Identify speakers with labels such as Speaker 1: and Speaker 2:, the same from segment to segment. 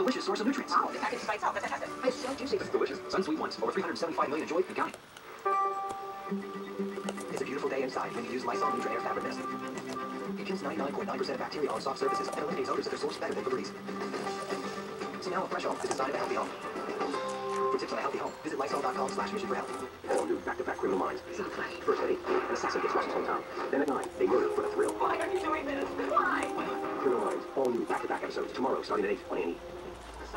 Speaker 1: delicious source of nutrients.
Speaker 2: Wow, the package by itself, that's fantastic. It's so juicy.
Speaker 1: It's delicious. Sunsweet ones. Over 375 million enjoyed and counting. It's a beautiful day inside when you use Lysol Nutra Air Fabric Mist. It kills 99.9% of bacteria on soft surfaces and eliminates odors that are sourced better than Febreze. So now a fresh home is designed a healthy home. For tips on a healthy home, visit Lysol.com slash mission for health.
Speaker 3: All new back-to-back criminal minds. First at 8, an assassin gets rushed his hometown. Then at 9, they murder for the thrill.
Speaker 2: Why are you doing this? Why?
Speaker 3: Criminal Minds, all new back-to-back episodes tomorrow starting at 8 on A&E.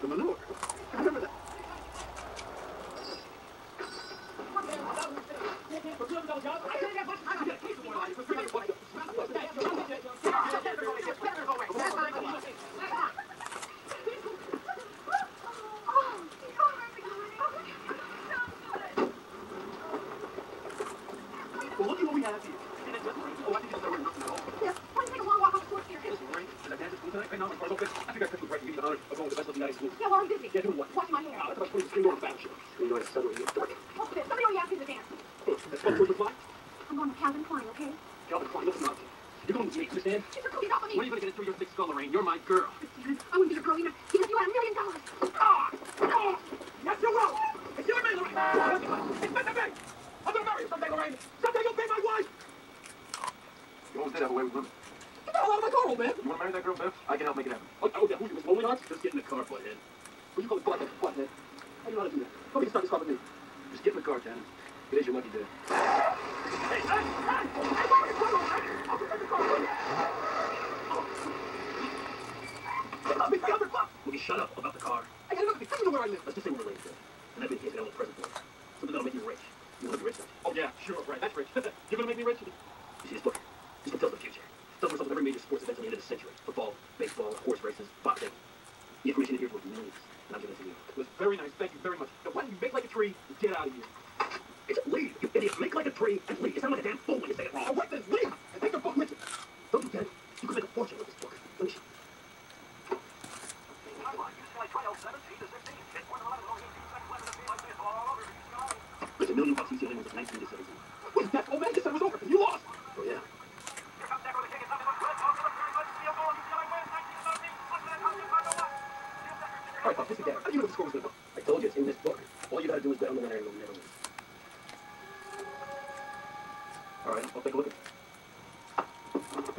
Speaker 4: The manure. I remember that. Well, look at what we have here. And it doesn't oh, I think it's over nothing at all.
Speaker 5: Yes, want to take a long walk on the course here?
Speaker 4: Listen, Maureen, did I dance at school I I to give you to.
Speaker 5: Yeah, well, I'm busy.
Speaker 4: Yeah, doing what?
Speaker 5: My hair.
Speaker 4: Ah, that's about putting the screen door on the battleship.
Speaker 3: Screen door is suddenly dark.
Speaker 5: What's this? Somebody already asked me to dance.
Speaker 4: Oh, that's towards the fly.
Speaker 5: I'm going with Calvin Klein, okay?
Speaker 4: Calvin Klein, listen up. You're going with me, understand?
Speaker 5: Me.
Speaker 4: When are you going to get it your thick skull? You're my girl.
Speaker 5: Steven, I wouldn't be your girl either, even you a million dollars.
Speaker 4: Ah! Yes, you will! It's you and me, Lorraine meant to be! I'm gonna marry you someday, Lorraine! Someday you'll be my wife! You always did have a way with women. Get the hell out of my car, old man! You wanna marry that girl, Bev? I can help make it happen. Oh, oh yeah, who you, Miss Rolling Hearts? Just get in the car, butthead. What you call it, butthead? Butthead? How do you know how to do that? Come here, start this car with me. Just get in the car, Tannen. Today's your lucky day. Hey, hey, hey! Hey, where are you going, man? I'll just take the car with you. Hey, let me pay under club! Will you shut up about the car? I gotta look at me. How do you know where I live? Let's just say we're related. And that means I got a present for you. Something that'll make you rich. You wanna be rich, don't? Oh, yeah, sure, right. That's rich. You're gonna make me rich? You see this book? This book tells the future. It tells us every major sports event at the end of the century. Football, baseball, horse races, boxing. The information in here is worth millions. And I'm giving it to you. It was very nice. Thank you very much. Now, why don't you make like a tree and get out of here? It's leave, you idiot. Make like a tree and leave. You sound like a damn fool when you say it wrong. Oh, what then? Leave! And take the book with you. Don't you get it? You can make a fortune with this book. Finish it. There's a million bucks UCLA wins at 19 to 17. Wait, that old man just said it was over. You lost. Oh, yeah. All right, Pop, this again. How do you know the score was going to? I told you, it's in this book. All you got to do is bet on the winner and you'll never lose. All right, I'll take a look at it.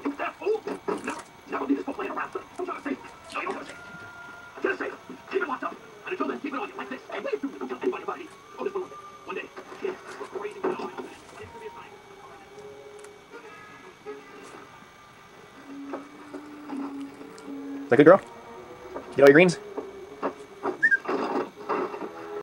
Speaker 4: It's! Never, leave this book laying around. I'm trying to say, no, you don't have. I'm trying to say, keep it locked up. And until then, keep it on you like this. Are you doing? Don't tell it. Oh, this one. One day.
Speaker 6: Is that good, girl? Get all your greens?